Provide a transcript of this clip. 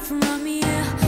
from me, yeah.